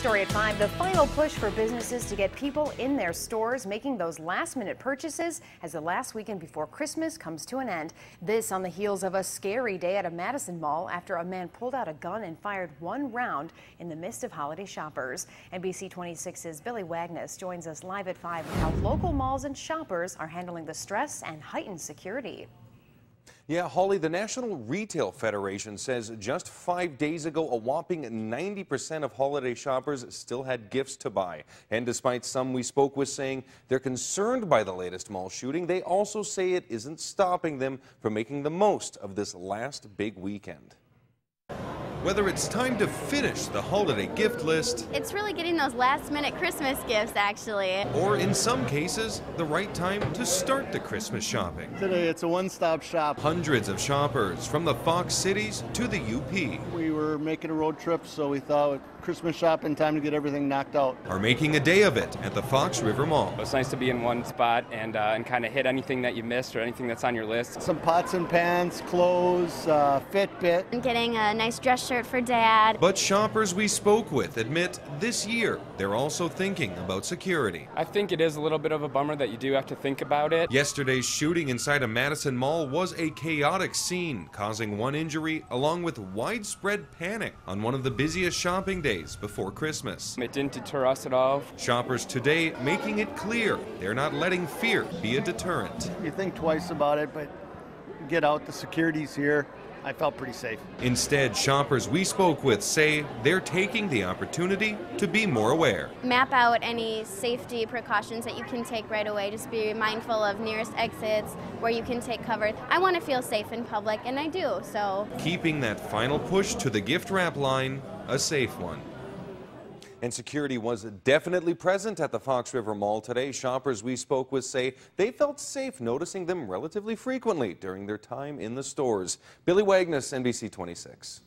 story at 5. The final push for businesses to get people in their stores making those last minute purchases as the last weekend before Christmas comes to an end. This on the heels of a scary day at a Madison mall after a man pulled out a gun and fired one round in the midst of holiday shoppers. NBC 26's Billy Wagnes joins us live at 5 with how local malls and shoppers are handling the stress and heightened security. Yeah, Holly, the National Retail Federation says just five days ago, a whopping 90% of holiday shoppers still had gifts to buy. And despite some we spoke with saying they're concerned by the latest mall shooting, they also say it isn't stopping them from making the most of this last big weekend. Whether it's time to finish the holiday gift list, It's really getting those last minute Christmas gifts, actually. or in some cases, the right time to start the Christmas shopping. Today it's a one-stop shop. Hundreds of shoppers from the Fox cities to the UP We were making a road trip, so we thought Christmas shopping time to get everything knocked out. are making a day of it at the Fox River Mall. It's nice to be in one spot and, uh, and kind of hit anything that you missed or anything that's on your list. Some pots and pans, clothes, uh, Fitbit. I'm getting a nice dress shirt for dad. But shoppers we spoke with admit this year they're also thinking about security. I think it is a little bit of a bummer that you do have to think about it. Yesterday's shooting inside a Madison mall was a chaotic scene, causing one injury along with widespread panic on one of the busiest shopping days before Christmas. It didn't deter us at all. Shoppers today making it clear they're not letting fear be a deterrent. You think twice about it, but get out. The security's here. I felt pretty safe. Instead, shoppers we spoke with say they're taking the opportunity to be more aware. Map out any safety precautions that you can take right away. Just be mindful of nearest exits where you can take cover. I want to feel safe in public, and I do, so. keeping that final push to the gift wrap line a safe one. And security was definitely present at the Fox River Mall today. Shoppers we spoke with say they felt safe noticing them relatively frequently during their time in the stores. Billy Wagnes, NBC 26.